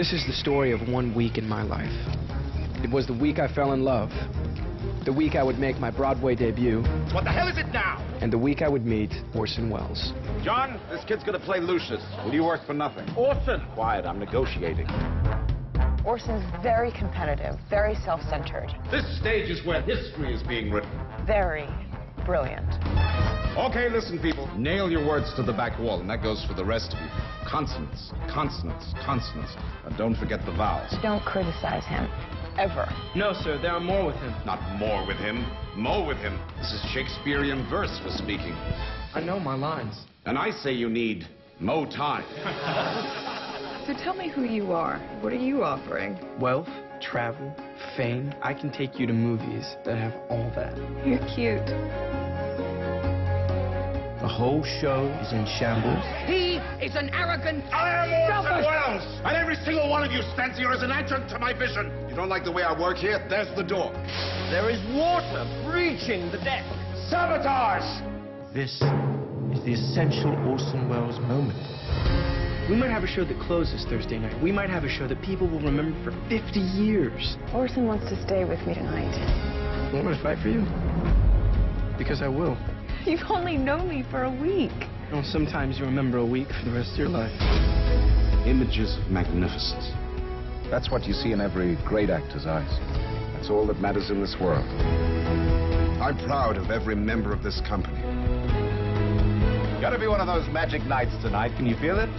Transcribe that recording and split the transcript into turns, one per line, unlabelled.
This is the story of one week in my life. It was the week I fell in love, the week I would make my Broadway debut,
What the hell is it now?
and the week I would meet Orson Welles.
John, this kid's gonna play Lucius. Will you work for nothing?
Orson!
Quiet, I'm negotiating.
Orson's very competitive, very self-centered,
This stage is where history is being written.
very brilliant.
Okay, listen, people. Nail your words to the back wall, and that goes for the rest of you. Consonants, consonants, consonants. And don't forget the vowels.
Don't criticize him, ever.
No, sir, there are more with him.
Not more with him, mo with him. This is Shakespearean verse for speaking.
I know my lines.
And I say you need mo time.
So tell me who you are. What are you offering?
Wealth, travel, fame. I can take you to movies that have all that.
You're cute.
The whole show is in shambles.
He is an arrogant,
I am
selfish...
Welles, and every single one of you stands here as an adjunct to my vision. You don't like the way I work here? There's the door.
There is water breaching the deck.
Sabotage!
This is the essential Orson Welles moment. We might have a show that closes Thursday night. We might have a show that people will remember for 50 years.
Orson wants to stay with me tonight.
Want me to fight for you? Because I will.
You've only known me for a week.
You know, sometimes you remember a week for the rest of your life.
Images of magnificence.
That's what you see in every great actor's eyes. That's all that matters in this world. I'm proud of every member of this company.
Gotta be one of those magic nights tonight. Can you feel it?